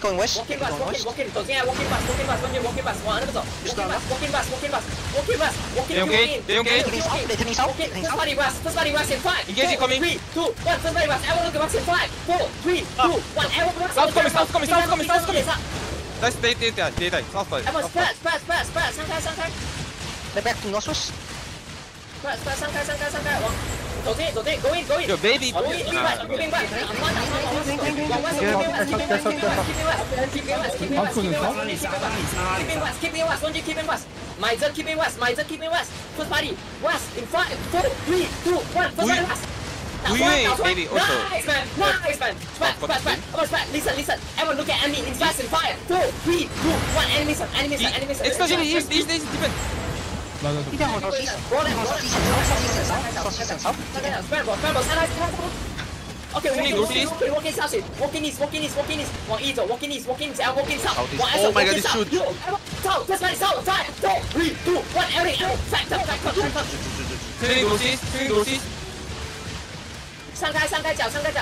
going west. Walking Enemy bus, going walking, west. walking. 首先 walking bus, walking bus. 关键 walking bus，往那个走。Walking bus, walking bus, walking bus, walking bus, walking. They engage, they engage. Turning south. They're turning south. Okay, Turning first south. body west, first body west in five. Engage four, incoming. Three, two, one. First body west. Everyone look at west in five, four, three, two, one. Everyone west. South coming, south coming, south coming, south coming. 上。 Nice, stay, stay, stay, stay, stay. South side. Everyone south side. spread, spread, spread, spread. 上开，上开。 They're back to northwest. spread, spread. 上开，上开，上开。往 Go in, go in, go in, go in. Your baby. Go in, I'm keeping back. I'm not, I'm not. I'm keeping back. Keeping back. Keeping back. Keeping back. Keeping back. Keeping back. Keeping back. Don't you keep in west. My Z keeping west. My Z keeping west. First party. West in five, four, three, two, one. First party west. We wait, baby, also. Nice, man. Nice, man. Smack, smack, smack. Come on, smack. Listen, listen. Everyone look at enemy. It's fast and fire. Four, three, two, one. Enemy, son. Enemy, son. Enemy, son. It's not even east, east, east. Defense. 一定要头，一点火头，一点火头，来，Okay, we need to east, walking east, s 我 walking east. Walking east, walking east, walking east. Walking east. Oh my god, this shoot. Out, just right, out, side, three, two, one, 上开，上开脚，上开脚。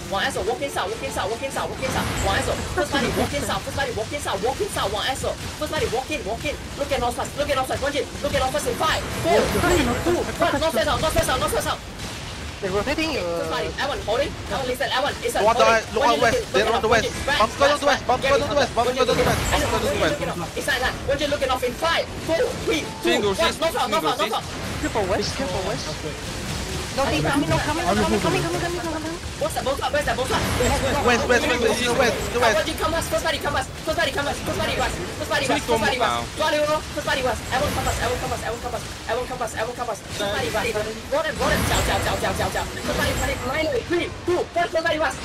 one S up, walk inside, walk inside, walk inside, walk inside, one S up. First body, walk inside, first body, walk inside, walk inside, one S up. First body, walk in, walk in. Look at offside, look at offside, one G. Look at offside in five, four, three, two, one. North face out, north face out, north face out. They were hitting. First uh, body, Evan holding, Evan listen, Evan listen. One die, look out west, they run the west. Bump go to the west, bump go to the west, bump go to the west, bump go to the west. Inside that, one G looking off in five, four, three, two, one. North out, north out, north out. Triple west, triple west. No, coming, no, coming, coming, coming, coming, coming, coming. Bolsa, bolsa, bolsa, bolsa. West, west, west, west, no west, no west. Pode camas, close body, camas, close body, camas, close body, west, close body, west, close body, west. Body roll, close body, west. I won't compass, I won't compass, I won't compass, I won't compass, I won't compass. Close body, west. Roll it, roll it, down, down, down, down, down, down. Close body, panic, minor, three, two, one, close body, west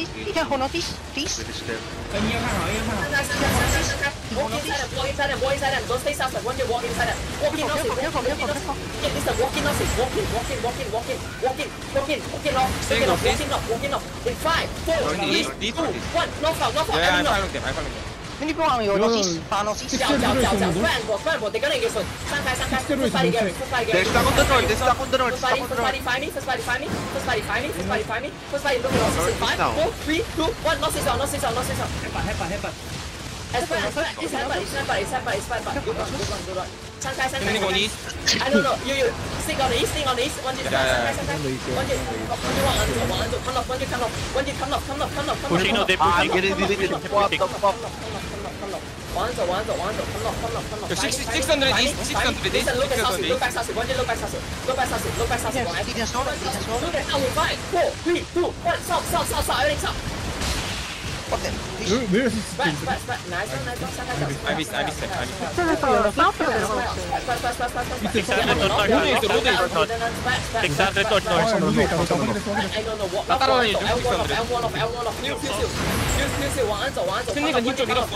notice. He has notice. Please. Can you hang 你别忘了有东西，把东西下下下下，翻过翻过，得跟那个说，三排三排，三排一个人，三排一个人。Está you on on come come come come come come 往左，往左，往左，分六，分六，分六。六百三十，六百三十，六百三十，六百三十，六百三十，六百三十。六百三十，六百三十。六百三十，六百三十。Fuck him. Back, back, back. Nice one, nice one, nice one. I missed, I missed him, I missed him. Keep it off, keep it off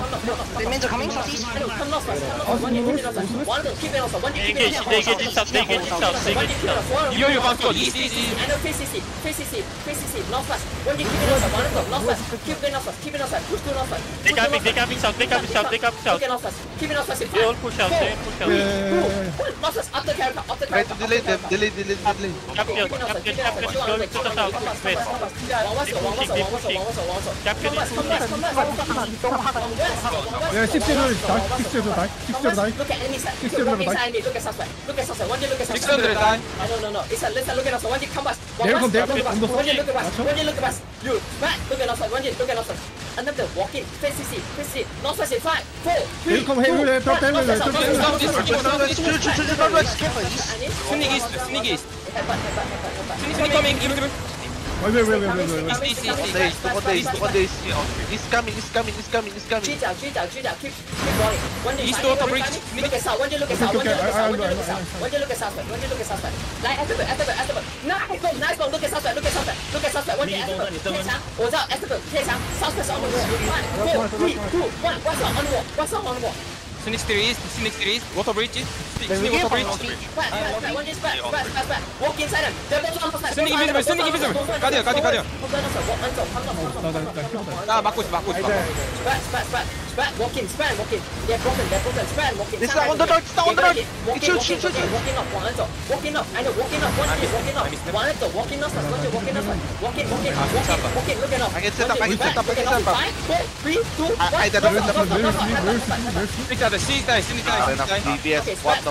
keep it outside, push to north side. They coming, they coming south, they coming south, they coming south. Okay, north side, keep it north push out, they all push out. North up the character, up the character. Delay them, delay, delay, delay. Champion, champion, champion, going to the south, to the west. They pushing, they pushing. Champion is pushing. Yeah, 60 die, 60 die, 60 die. Look at enemy side, look at enemy, look at south look at south. One day look at south 600 die. No, no, no, it's a, let's look at us. One day come back. One day look at us. One day look at us. You, back, look at us. One day look at us another walk in, face it, face it, not face it, five, four, three, two, one. Stop, stop, stop, stop, stop, let's shoot, shoot, shoot, shoot, let's kill it. Sneak east, sneak east. Sneak, sneak coming, give him. Wait, wait, wait, wait, wait, wait. East, east, east. One day, one day, he's coming, he's coming, he's coming, he's coming. Cheat out, cheat out, cheat out, keep, keep going. One day, east door, top bridge. Look at south, one day, look at south, one day, look at south, one day, look at south, one day, look at south, one day, look at south. Like, after, after, after, no. 小水，我点 S on the wall，one shot on the wall。Sneak to east, sneak to east, water bridge. Eh? Sydney, Sydney, walk up. the bridge. Walk inside him. Sydney, give him, Sydney, give him. Guard him, guard him, guard him. Ah, Marcus, Marcus, Marcus. Span, span, span. Span, walk in, span, walk in. They're broken, they're broken, span, walk in. It's on the dot, it's on the road. shoot, shoot, shoot. Walk in up, one up. Walking up, I know, walking up, one is walking up. One up, walking up, walking up, walking, walking, walking, walking, looking up. I get set up, I get set up, I get set up. Five, four, three, two, one. I did it. Six, seven, six, nine, six, nine. DPS, what the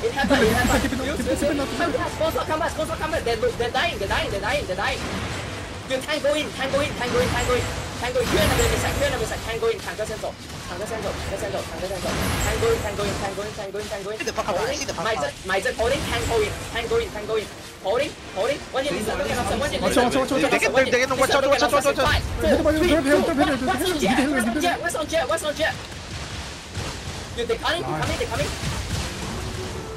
Come back, sponsor, come back, sponsor, come back. They're, they're dying, they're dying, they're dying, they're dying. You can go in, can go in, can go in, can go in. Can go in, Q and W side, Q and W side, can go in, can go central. Can go central, can go central, can go central. Can go in, can go in, can go in, can go in, can go in. See the fuck out, see the fuck Holding, out. my jet can go in, can go in, can go in. Holding, holding. One you listen, look at us, one you Watch out, watch out, watch out. They get- they get- watch out, watch out, watch out, watch out. Five, Head four, up, three, head up, head up, two, head one. up, head up, What's on head up, jet? head up, What's on head jet? up. What's on jet? What's on jet? Dude, they coming, they coming, they coming.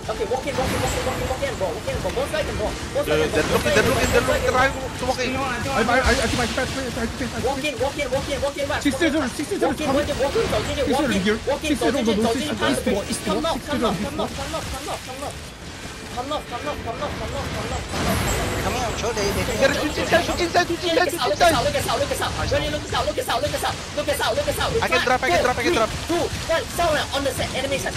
Okay, walk in, walk in, walk in, walk in, walk in, bro. Walk in, bro. Both sides can bro. Both sides They're can bro. looking, they're looking, they're looking, they're right. So walking. I, I, I, I keep, I keep, I keep, I keep, I Walk keep. in, walk in, walk in, walk in, back. Six zero, six zero, Walk in, come. walk in, walk in, continue, Six walk zero in, here. walk in, Six zero, continue, go, go, continue, six past zero, the bridge. east, Come west, north, six come zero, north, come east, north, come north, come north, come north. Come north, come north, 반납 반납 반납 반납 반납 Coming out, show they they. There's two teams, two teams, two teams, two teams. Look at out, look at out, look at out. When you look at out, look at out, look at out, look at out, look at out. I can drop, I can drop, I can drop. Two, one, sound on the set, enemy shot.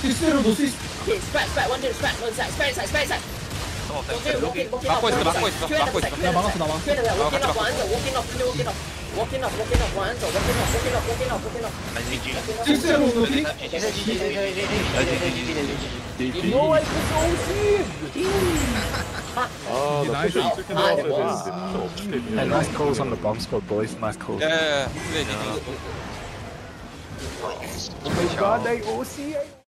실수로 볼수 있어. 오케이, 스프라이, 스프라이, 원딜, 스프라이, 원딜, 스프라이, 스프라이, 스프라이. 막고 있어, 막고 있어, 막고 있어. 나 막았어, 나 막았어. 막았어, 막았어. Walking up, walking up, one answer, walking up, walking up, walking up, walking up. You know I put OC! Oh, nice. Calls on the bomb squad, boys. Nice calls. Yeah. Oh my god, they OC!